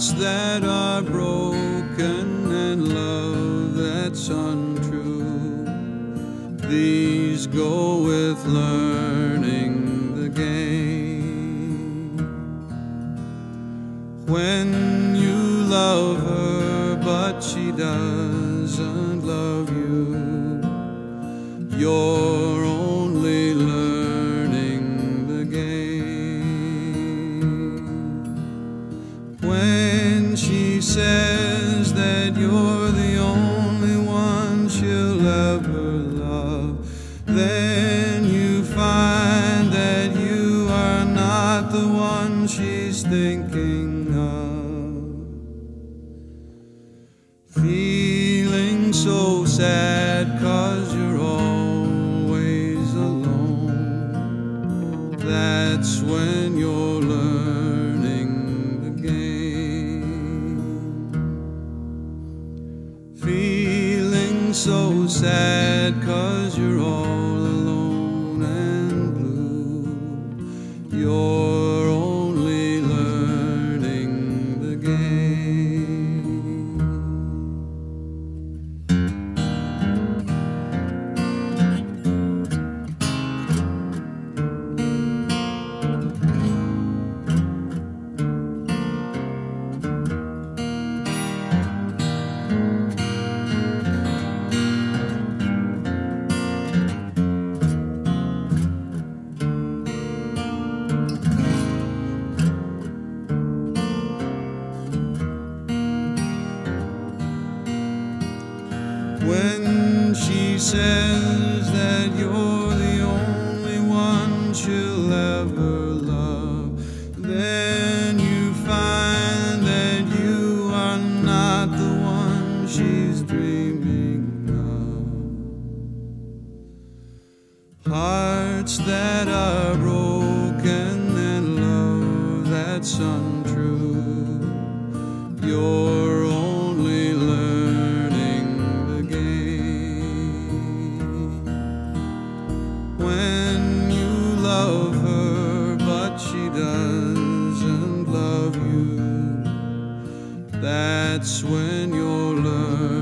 Hearts that are broken and love that's untrue. These go with learning the game. When you love her, but she doesn't love you, you're one she's thinking of. Feeling so sad cause you're always alone. That's when you're learning the game. Feeling so sad cause you're all alone and blue. You're she says that you're the only one she'll ever love, then you find that you are not the one she's dreaming of. Hearts that are broken and love that's untrue. Love her, but she doesn't love you, that's when you're learning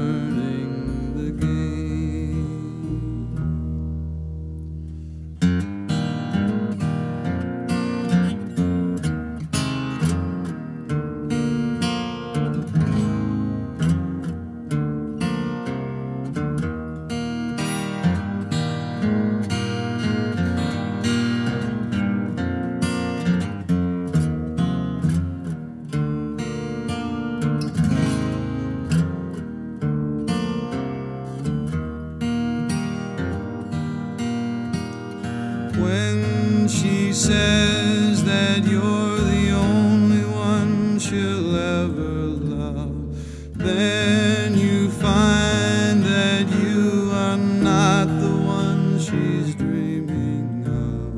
says that you're the only one she'll ever love, then you find that you are not the one she's dreaming of.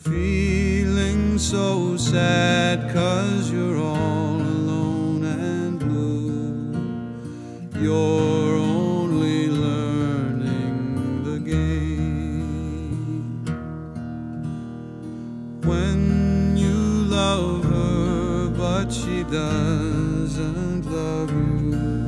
Feeling so sad cause you're all alone and blue. You're but she doesn't love you,